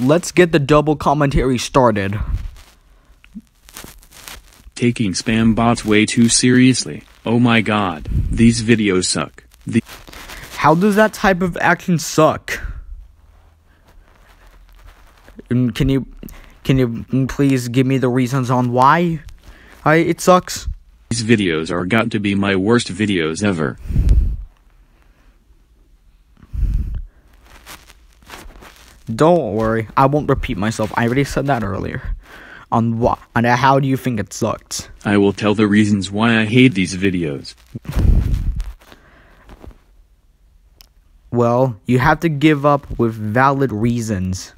let's get the double commentary started. Taking spam bots way too seriously. Oh my god, these videos suck. The How does that type of action suck? Um, Can you can you mm, please give me the reasons on why I, it sucks? these videos are got to be my worst videos ever. Don't worry, I won't repeat myself. I already said that earlier. On what? On how do you think it sucked? I will tell the reasons why I hate these videos. Well, you have to give up with valid reasons,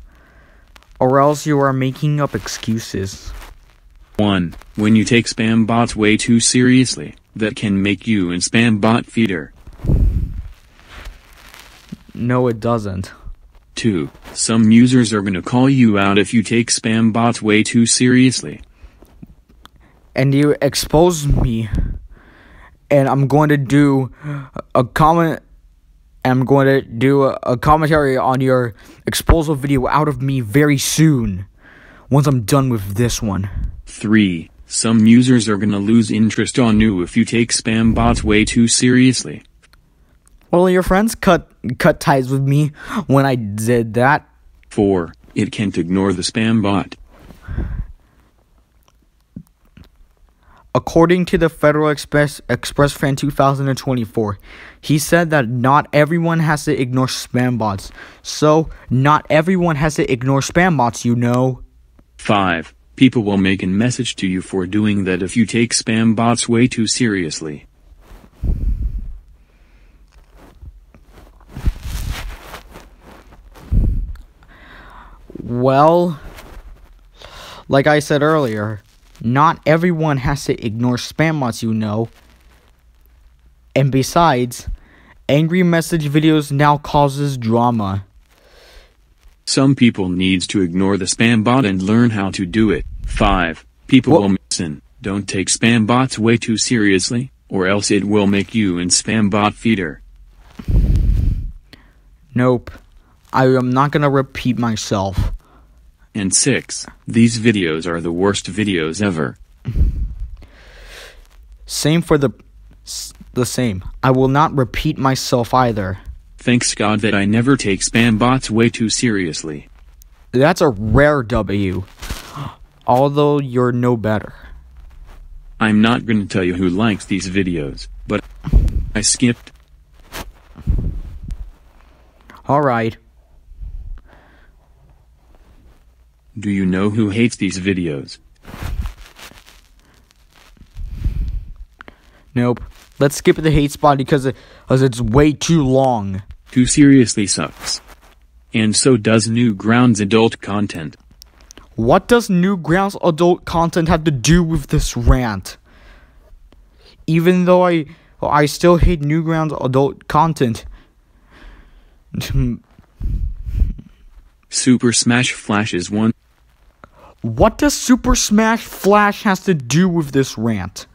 or else you are making up excuses. 1. When you take spam bots way too seriously, that can make you an spam bot feeder. No, it doesn't. 2. Some users are gonna call you out if you take spam bots way too seriously. and you expose me and i'm going to do a comment i'm going to do a, a commentary on your exposal video out of me very soon once i'm done with this one 3. Some users are gonna lose interest on you if you take spam bots way too seriously. Well your friends cut cut ties with me when i did that 4. It can't ignore the spam bot. according to the federal express express fan 2024 he said that not everyone has to ignore spam bots so not everyone has to ignore spam bots you know 5. People will make a message to you for doing that if you take spam bots way too seriously. Well, like I said earlier, not everyone has to ignore spam bots, you know. And besides, angry message videos now causes drama. Some people needs to ignore the spam bot and learn how to do it. 5. People Wha- will listen. Don't take spam bots way too seriously, or else it will make you an spam bot feeder. Nope. I am not gonna repeat myself. And 6. These videos are the worst videos ever. Same for the the same. I will not repeat myself either. Thanks God that I never take spam bots way too seriously. That's a rare W. Although you're no better. I'm not gonna tell you who likes these videos, but I skipped. All right. Do you know who hates these videos? Nope. Let's skip the hate spot because it, cause it's way too long. Too seriously sucks. And so does Newgrounds adult content. What does Newgrounds adult content have to do with this rant? Even though I I still hate Newgrounds adult content. Super Smash Flash is one. What does Super Smash Flash has to do with this rant?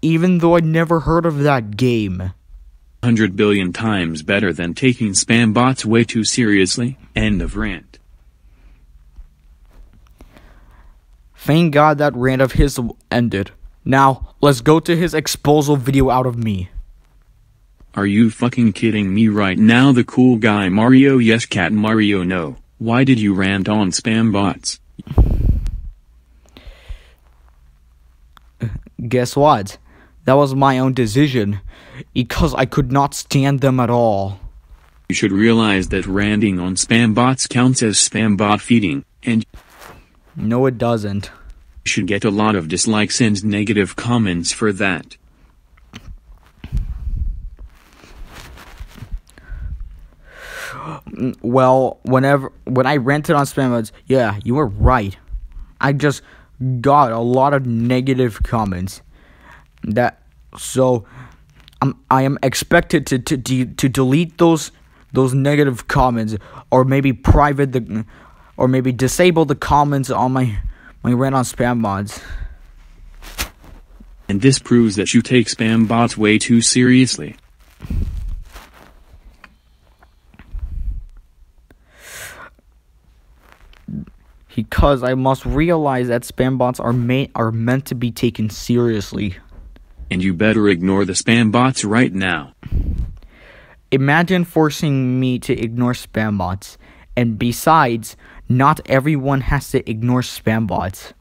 Even though I never heard of that game. hundred billion times better than taking spam bots way too seriously. End of rant. Thank God that rant of his ended. Now, let's go to his exposal video out of me. Are you fucking kidding me right now? The cool guy Mario, yes, cat Mario, no. Why did you rant on spam bots? Guess what? That was my own decision. Because I could not stand them at all. You should realize that ranting on spam bots counts as spam bot feeding, and No, it doesn't. you should get a lot of dislikes and negative comments for that. Well, whenever when I rented on spam bots, yeah, you were right. I just got a lot of negative comments. That so I'm I am expected to to to, delete those those negative comments or maybe private the or maybe disable the comments on my my rent on spam bots. And this proves that you take spam bots way too seriously. Because I must realize that spam bots are ma- are meant to be taken seriously. And you better ignore the spam bots right now. Imagine forcing me to ignore spam bots. And besides, not everyone has to ignore spam bots.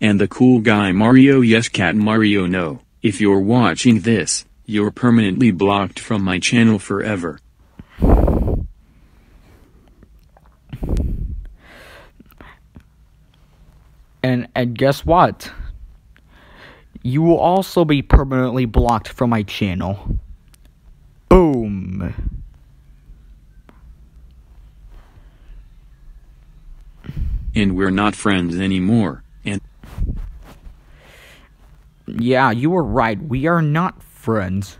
And the cool guy Mario yes cat Mario no. If you're watching this, you're permanently blocked from my channel forever. And and guess what? You will also be permanently blocked from my channel. Boom. And we're not friends anymore. And Yeah, you were right. We are not friends.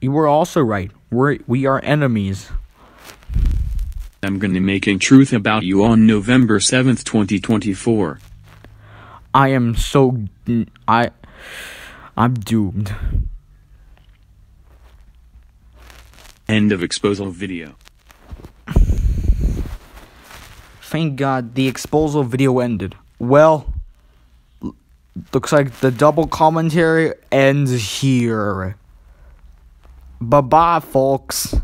You were also right. We're we are enemies. I'm gonna be making truth about you on November 7th, 2024. I am so I I'm doomed. End of exposal video. Thank God the exposal video ended. Well, looks like the double commentary ends here. Bye bye, folks.